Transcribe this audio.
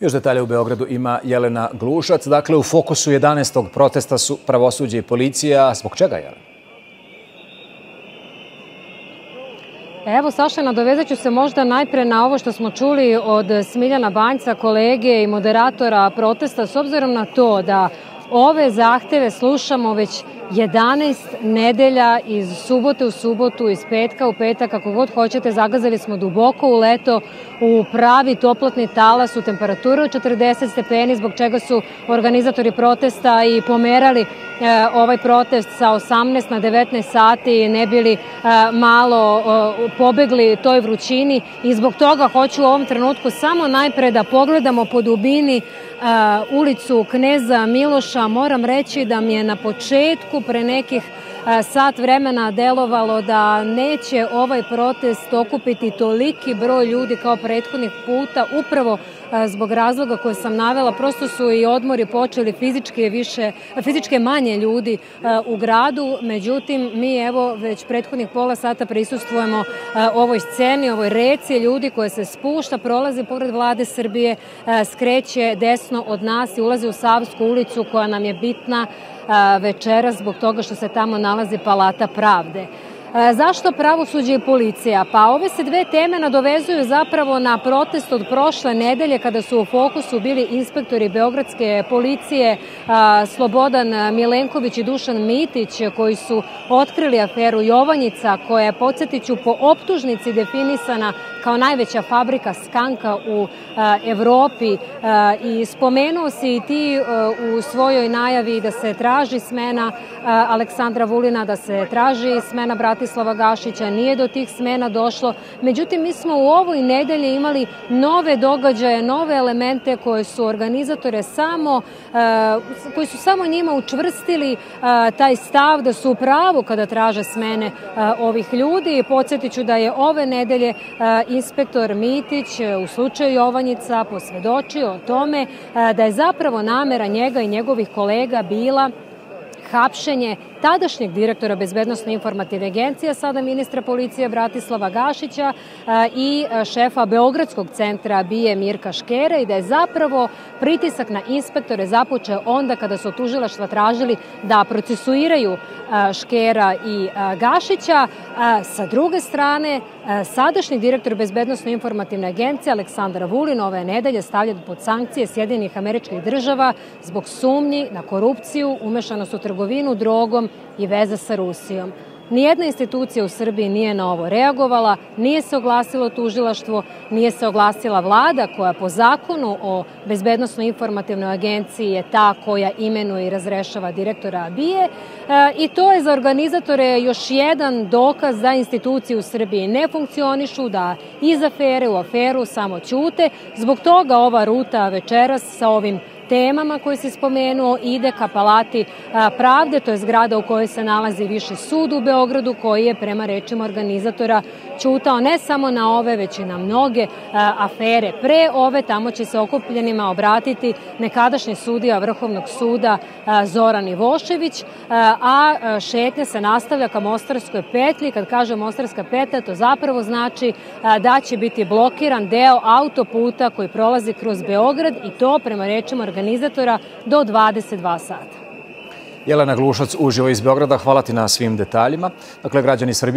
Još detalje u Beogradu ima Jelena Glušac. Dakle, u fokusu 11. protesta su pravosuđe i policija. Zbog čega, Jelena? Evo, Saša, nadovezat ću se možda najpre na ovo što smo čuli od Smiljana Banjca, kolege i moderatora protesta, s obzirom na to da ove zahteve slušamo već 11 nedelja iz subote u subotu, iz petka u petak, kako god hoćete, zagazali smo duboko u leto, u pravi toplotni talas, u temperaturu od 40 stepeni, zbog čega su organizatori protesta i pomerali e, ovaj protest sa 18 na 19 sati, ne bili e, malo e, pobegli toj vrućini. I zbog toga hoću u ovom trenutku samo najpre da pogledamo po dubini ulicu Kneza Miloša. Moram reći da mi je na početku pre nekih sat vremena delovalo da neće ovaj protest okupiti toliki broj ljudi kao prethodnih puta, upravo zbog razloga koje sam navela, prosto su i odmori počeli fizičke više, fizičke manje ljudi u gradu, međutim mi evo već prethodnih pola sata prisustujemo ovoj sceni, ovoj reci ljudi koja se spušta, prolazi pored vlade Srbije, skreće desno od nas i ulazi u Savsku ulicu koja nam je bitna večeras zbog toga što se tamo nalazi Palata pravde. Zašto pravosuđe i policija? Pa ove se dve teme nadovezuju zapravo na protest od prošle nedelje kada su u fokusu bili inspektori Beogradske policije Slobodan Milenković i Dušan Mitić koji su otkrili aferu Jovanjica koja je, podsjetiću, po optužnici definisana kao najveća fabrika skanka u Evropi i spomenuo si i ti u svojoj najavi da se traži smena Aleksandra Vulina, da se traži smena Bratislava Gašića, nije do tih smena došlo. Međutim, mi smo u ovoj nedelji imali nove događaje, nove elemente koje su organizatore samo, koji su samo njima učvrstili taj stav da su u pravu kada traže smene ovih ljudi. Podsjetit ću da je ove nedelje inspektor Mitić u slučaju Jovanjica posvedočio o tome da je zapravo namera njega i njegovih kolega bila hapšenje tadašnjeg direktora Bezbednostne informativne agencije, sada ministra policije Bratislava Gašića i šefa Beogradskog centra Bije Mirka Škera i da je zapravo pritisak na inspektore započeo onda kada su tužilaštva tražili da procesuiraju Škera i Gašića. Sa druge strane, sadašnji direktor Bezbednostne informativne agencije Aleksandar Vulin ove nedelje stavljen pod sankcije Sjedinih američkih država zbog sumnji na korupciju, umešanost u trgovinu drogom i veze sa Rusijom. Nijedna institucija u Srbiji nije na ovo reagovala, nije se oglasilo tužilaštvo, nije se oglasila vlada koja po zakonu o Bezbednostnoj informativnoj agenciji je ta koja imenuje i razrešava direktora ABIje i to je za organizatore još jedan dokaz da institucije u Srbiji ne funkcionišu, da iz afere u aferu samo ćute. Zbog toga ova ruta večeras sa ovim temama koje se spomenuo ide ka Palati pravde, to je zgrada u kojoj se nalazi Viši sud u Beogradu, koji je prema rečima organizatora čutao ne samo na ove, već i na mnoge afere. Pre ove tamo će se okupljenima obratiti nekadašnji sudija Vrhovnog suda Zoran Ivošević, a šetnja se nastavlja ka Mostarskoj petlji. Kad kaže Mostarska petlja, to zapravo znači da će biti blokiran deo autoputa koji prolazi kroz Beograd i to prema rečima organizatora do 22 sata. Jelena Glušac uživo iz Beograda, hvala ti na svim detaljima. Dakle, građani Srbije